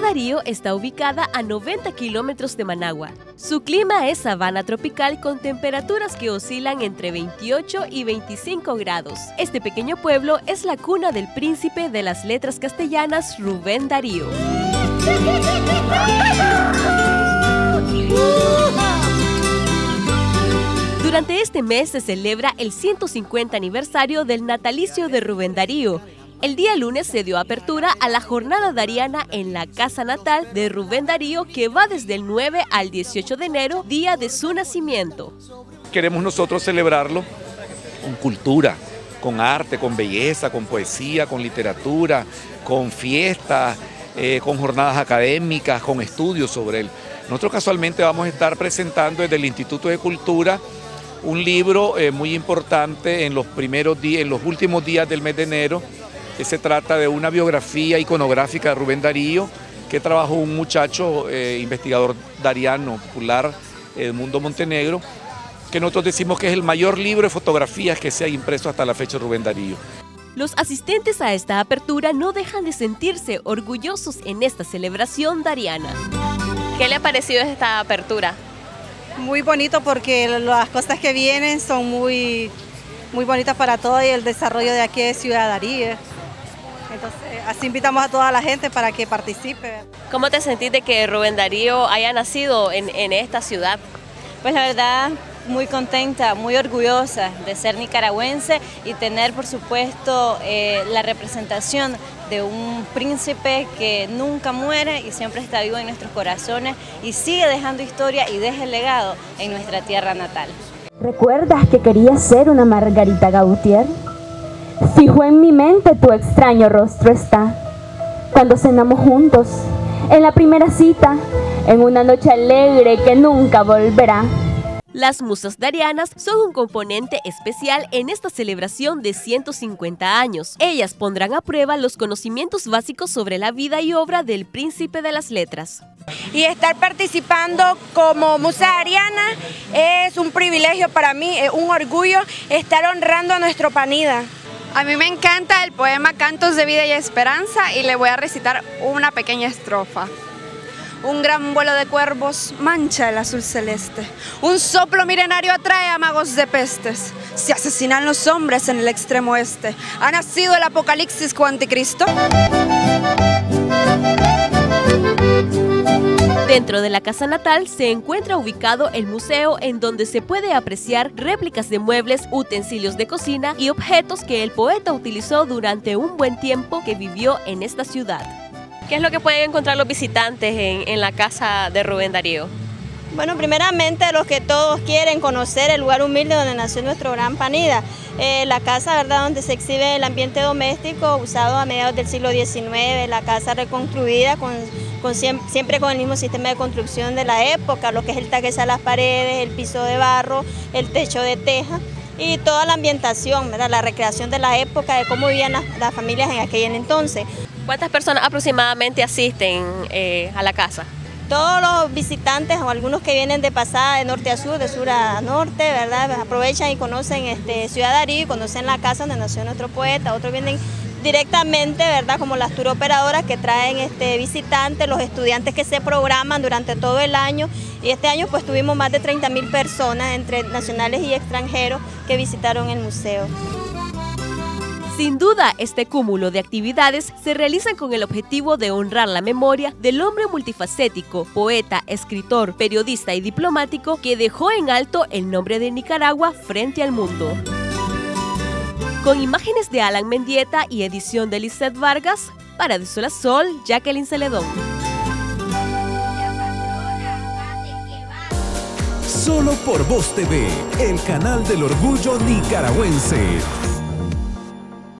Ciudad Darío está ubicada a 90 kilómetros de Managua. Su clima es sabana tropical con temperaturas que oscilan entre 28 y 25 grados. Este pequeño pueblo es la cuna del príncipe de las letras castellanas Rubén Darío. Durante este mes se celebra el 150 aniversario del natalicio de Rubén Darío. El día lunes se dio apertura a la jornada dariana en la casa natal de Rubén Darío que va desde el 9 al 18 de enero, día de su nacimiento. Queremos nosotros celebrarlo con cultura, con arte, con belleza, con poesía, con literatura, con fiestas, eh, con jornadas académicas, con estudios sobre él. Nosotros casualmente vamos a estar presentando desde el Instituto de Cultura un libro eh, muy importante en los primeros días, en los últimos días del mes de enero. Se trata de una biografía iconográfica de Rubén Darío, que trabajó un muchacho eh, investigador dariano popular del mundo Montenegro, que nosotros decimos que es el mayor libro de fotografías que se ha impreso hasta la fecha de Rubén Darío. Los asistentes a esta apertura no dejan de sentirse orgullosos en esta celebración dariana. ¿Qué le ha parecido esta apertura? Muy bonito porque las cosas que vienen son muy, muy bonitas para todo y el desarrollo de aquí de Ciudad Darío. Entonces, así invitamos a toda la gente para que participe. ¿Cómo te sentís de que Rubén Darío haya nacido en, en esta ciudad? Pues la verdad, muy contenta, muy orgullosa de ser nicaragüense y tener, por supuesto, eh, la representación de un príncipe que nunca muere y siempre está vivo en nuestros corazones y sigue dejando historia y deja el legado en nuestra tierra natal. ¿Recuerdas que querías ser una Margarita Gautier? Fijo en mi mente tu extraño rostro está, cuando cenamos juntos, en la primera cita, en una noche alegre que nunca volverá. Las musas darianas son un componente especial en esta celebración de 150 años. Ellas pondrán a prueba los conocimientos básicos sobre la vida y obra del príncipe de las letras. Y estar participando como musa dariana es un privilegio para mí, es un orgullo estar honrando a nuestro panida. A mí me encanta el poema Cantos de Vida y Esperanza y le voy a recitar una pequeña estrofa. Un gran vuelo de cuervos mancha el azul celeste. Un soplo milenario atrae a magos de pestes. Se asesinan los hombres en el extremo oeste. ¿Ha nacido el apocalipsis con anticristo? Dentro de la casa natal se encuentra ubicado el museo en donde se puede apreciar réplicas de muebles, utensilios de cocina y objetos que el poeta utilizó durante un buen tiempo que vivió en esta ciudad. ¿Qué es lo que pueden encontrar los visitantes en, la casa de Rubén Darío? Bueno, primeramente los que todos quieren conocer el lugar humilde donde nació nuestro gran Panida, eh, la casa verdad donde se exhibe el ambiente doméstico usado a mediados del siglo XIX, la casa reconstruida con, siempre con el mismo sistema de construcción de la época, lo que es el taqueza a las paredes, el piso de barro, el techo de teja y toda la ambientación, la recreación de la época, de cómo vivían las familias en aquel entonces. ¿Cuántas personas aproximadamente asisten eh, a la casa? Todos los visitantes o algunos que vienen de pasada de norte a sur, de sur a norte, ¿verdad? Aprovechan y conocen este, Ciudad Darío, conocen la casa donde nació nuestro poeta, otros vienen directamente, ¿verdad? Como las tour operadoras que traen este, visitantes, los estudiantes que se programan durante todo el año. Y este año pues tuvimos más de 30 mil personas, entre nacionales y extranjeros, que visitaron el museo. Sin duda, este cúmulo de actividades se realizan con el objetivo de honrar la memoria del hombre multifacético, poeta, escritor, periodista y diplomático que dejó en alto el nombre de Nicaragua frente al mundo. Con imágenes de Alan Mendieta y edición de Lizeth Vargas, para De Sol Sol, Jacqueline Celedón. Solo por Voz TV, el canal del orgullo nicaragüense.